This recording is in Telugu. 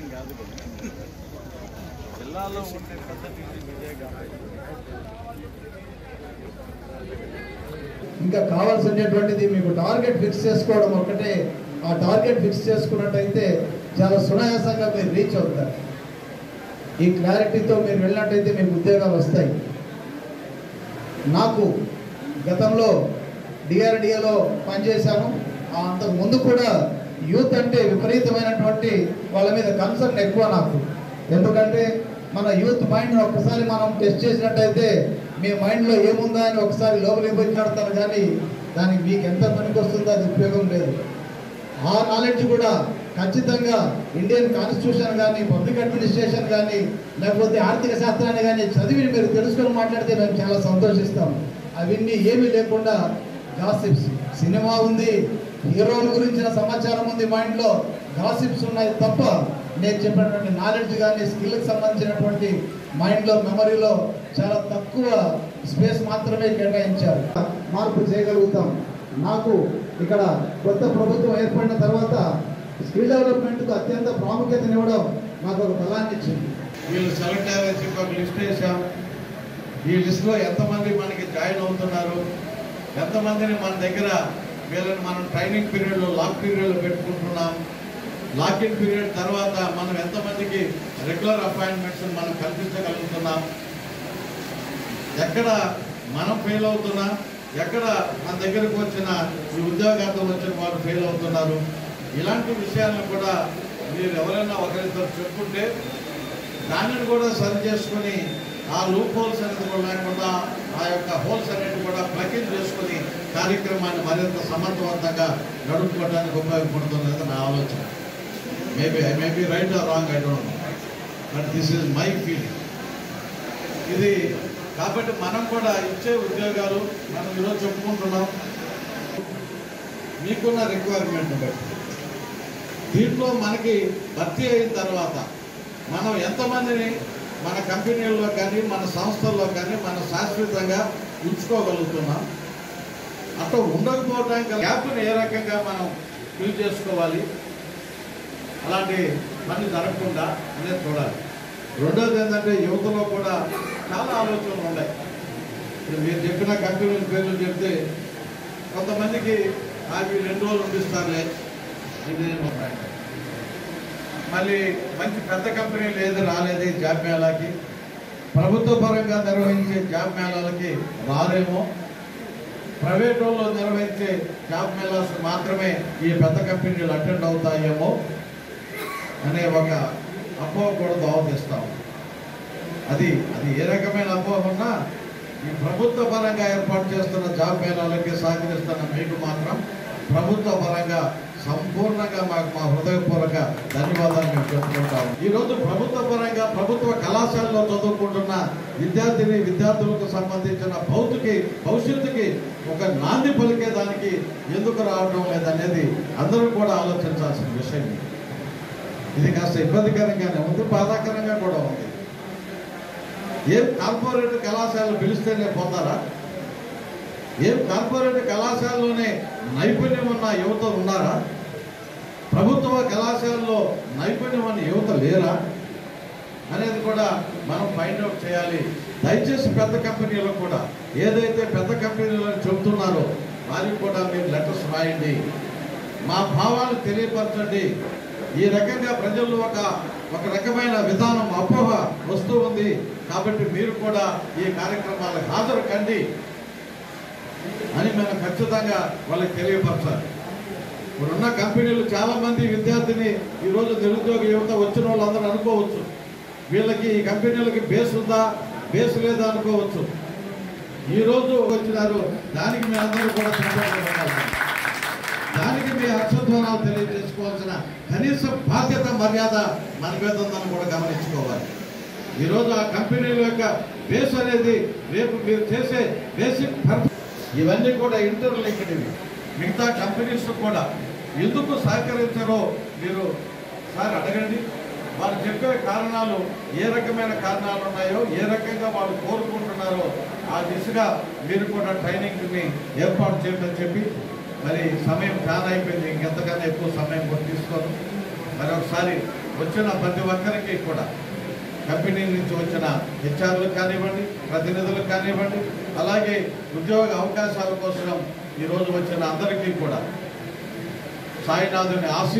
గారికి కాదు జిల్లాలో ఉండే పద్ధతి ఇదే ఇంకా కావాల్సినటువంటిది మీకు టార్గెట్ ఫిక్స్ చేసుకోవడం ఒక్కటే. ఆ టార్గెట్ ఫిక్స్ చేసుకున్నట్టయితే చాలా సునాయాసంగా మీరు రీచ్ అవుతారు. ఈ క్లారిటీతో మీరు వెళ్ళినట్టయితే మీకు ఉద్యోగాలు వస్తాయి. నాకు గతంలో డిఆర్డిఏలో పనిచేశాను. అంతకు ముందు కూడా యూత్ అంటే విపరీతమైనటువంటి వాళ్ళ మీద కన్సర్న్ ఎక్కువ నాకు. ఎందుకంటే మన యూత్ మైండ్ ఒక్కసారి మనం టెస్ట్ చేసినట్టయితే మీ మైండ్లో ఏముందా అని ఒకసారి లోపలికి పోయి కానీ దానికి మీకు ఎంత పనికి వస్తుందో అది ఉపయోగం లేదు. ఆ నాలెడ్జ్ కూడా ఖచ్చితంగా ఇండియన్ కాన్స్టిట్యూషన్ కానీ పబ్లిక్ అడ్మినిస్ట్రేషన్ కానీ లేకపోతే ఆర్థిక శాస్త్రాన్ని కానీ చదివి మీరు తెలుసుకొని మాట్లాడితే మేము చాలా సంతోషిస్తాం. అవన్నీ ఏమీ లేకుండా గాసిప్స్ సినిమా ఉంది హీరోల గురించిన సమాచారం ఉంది మా ఇంట్లో. గాసిప్స్ ఉన్నాయి తప్ప నేను చెప్పినటువంటి నాలెడ్జ్ కానీ స్కిల్కి సంబంధించినటువంటి మైండ్లో మెమరీలో చాలా తక్కువ స్పేస్ మాత్రమే కేటాయించారు. మార్పు చేయగలుగుతాం. నాకు ఇక్కడ కొత్త ప్రభుత్వం ఏర్పడిన తర్వాత స్కిల్ డెవలప్మెంట్కు అత్యంత ప్రాముఖ్యతనివ్వడం నాకు ఒక బలాన్ని ఇచ్చింది. వీళ్ళు సెలెక్ట్ అయ్యారని ఒక లిస్ట్ వేసాం ఈ లిస్ట్లో ఎంతమంది మనకి జాయిన్ అవుతున్నారు? ఎంతమందిని మన దగ్గర వీళ్ళని మనం ట్రైనింగ్ పీరియడ్లో లాక్ పీరియడ్లో పెట్టుకుంటున్నాం. లాకిన్ పీరియడ్ తర్వాత మనం ఎంతమందికి రెగ్యులర్ అపాయింట్మెంట్స్ మనం కల్పించగలుగుతున్నాం. ఎక్కడ మనం ఫెయిల్ అవుతున్నా ఎక్కడ మన దగ్గరకు వచ్చిన ఈ ఉద్యోగార్థం వచ్చిన వారు ఫెయిల్ అవుతున్నారు. ఇలాంటి విషయాలను కూడా మీరు ఎవరైనా ఒకరిద్దరు చెప్పుకుంటే దానిని కూడా సరి చేసుకొని ఆ లూప్ హోల్స్ అనేది కూడా లేకుండా ఆ యొక్క హోల్స్ అనేది కూడా ప్లకింగ్ చేసుకుని కార్యక్రమాన్ని మరింత సమర్థవంతంగా నడుపుకోవడానికి ఉపయోగపడుతున్నది నా ఆలోచన. Maybe I maybe right or wrong I don't but this is my feeling ఇది కాబట్టి మనం కూడా ఇచ్చే ఉద్యోగాలు మనం ఈరోజు చెప్పుకుంటున్నాం. మీకున్న రిక్వైర్మెంట్ బట్టి. దీంట్లో మనకి భర్తీ అయిన తర్వాత మనం ఎంతమందిని మన కంపెనీల్లో కానీ మన సంస్థల్లో కానీ మనం శాశ్వతంగా ఉంచుకోగలుగుతున్నాం. అట్లా ఉండకపోవడానికి గ్యాప్ని ఏ రకంగా మనం ఫిల్ చేసుకోవాలి? అలాంటి పని జరగకుండా అనేది చూడాలి. రెండోది ఏంటంటే యువతలో కూడా చాలా ఆలోచనలు ఉన్నాయి. ఇప్పుడు మీరు చెప్పిన కంపెనీల పేర్లు చెప్తే కొంతమందికి అవి రెండు రోజులు ఉండిస్తారులే ఇది ఒక మళ్ళీ మంచి పెద్ద కంపెనీలు ఏది రాలేదు ఈ జాబ్ మేళాకి. ప్రభుత్వ పరంగా నిర్వహించే జాబ్ మేళాలకి రారేమో ప్రైవేట్ వాళ్ళు నిర్వహించే జాబ్ మేళాస్ మాత్రమే ఈ పెద్ద కంపెనీలు అటెండ్ అవుతాయేమో అనే ఒక అపోహ కూడా దోహదిస్తాం అది అది ఏ రకమైన అపోహ ఉన్నా ఈ ప్రభుత్వ పరంగా ఏర్పాటు చేస్తున్న జాబ్ మేళాలకి సహకరిస్తున్న మీకు మాత్రం ప్రభుత్వ పరంగా సంపూర్ణంగా మాకు మా హృదయపూర్వక ధన్యవాదాలు మేము చెప్పుకుంటాము ఈ రోజు ప్రభుత్వ పరంగా ప్రభుత్వ కళాశాలలో చదువుకుంటున్న విద్యార్థిని విద్యార్థులకు సంబంధించిన భౌతికి భవిష్యత్తుకి ఒక నాంది పలికేదానికి ఎందుకు రావడం లేదనేది అందరూ కూడా ఆలోచించాల్సిన విషయం ఇది. కాస్త ఇబ్బందికరంగానే ఉంది బాధాకరంగా కూడా ఉంది. ఏం కార్పొరేట్ కళాశాలలు పిలిస్తేనే పోతారా? ఏ కార్పొరేట్ కళాశాలలోనే నైపుణ్యం ఉన్న యువత ఉన్నారా? ప్రభుత్వ కళాశాలలో నైపుణ్యం ఉన్న యువత లేరా? అనేది కూడా మనం ఫైండ్ అవుట్ చేయాలి. దయచేసి పెద్ద కంపెనీలకు కూడా ఏదైతే పెద్ద కంపెనీలు చెబుతున్నారో వారికి కూడా మీరు లెటర్స్ రాయండి. మా భావాలు తెలియపరచండి. ఈ రకంగా ప్రజల్లో ఒక ఒక రకమైన విధానం అపోహ వస్తూ ఉంది. కాబట్టి మీరు కూడా ఈ కార్యక్రమాలకు హాజరు కండి. అని మనం ఖచ్చితంగా వాళ్ళకి తెలియపరచాలి. ఇప్పుడున్న కంపెనీలు చాలా మంది విద్యార్థిని ఈరోజు నిరుద్యోగ యువత వచ్చిన వాళ్ళందరూ అనుకోవచ్చు. వీళ్ళకి ఈ కంపెనీలకి బేస్ ఉందా బేస్ లేదా అనుకోవచ్చు. ఈరోజు వచ్చినారు దానికి మీ అందరూ కూడా దానికి మీ హర్షధ్వానాలు తెలియజేసుకోవాల్సిన కనీస బాధ్యత మర్యాద మన మీద ఉందని కూడా గమనించుకోవాలి. ఈరోజు ఆ కంపెనీల యొక్క బేస్ అనేది రేపు మీరు చేసే బేసిక్ ఇవన్నీ కూడా ఇంటర్లింక్డ్వి మిగతా కంపెనీస్ కూడా ఎందుకు సహకరించరో మీరు సార్ అడగండి. వారు చెప్పే కారణాలు ఏ రకమైన కారణాలు ఉన్నాయో ఏ రకంగా వాళ్ళు కోరుకుంటున్నారో ఆ దిశగా మీరు కూడా ట్రైనింగ్ని ఏర్పాటు చేయమని చెప్పి మరి సమయం చాలా అయిపోయింది. ఇంకెంతకన్నా ఎక్కువ సమయం కూడా తీసుకోను. మరి ఒకసారి వచ్చిన ప్రతి ఒక్కరికి కూడా కంపెనీ నుంచి వచ్చిన హెచ్ఆర్లు కానివ్వండి ప్రతినిధులు కానివ్వండి అలాగే ఉద్యోగ అవకాశాల కోసం ఈరోజు వచ్చిన అందరికీ కూడా సాయినాథుని ఆశీస్